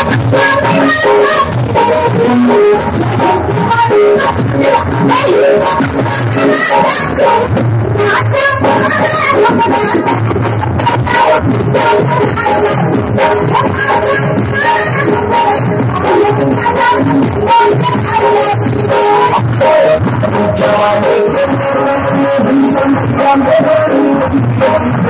Joy is the reason, the reason, the reason,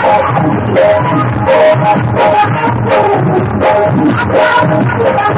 Thank you.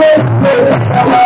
Gracias.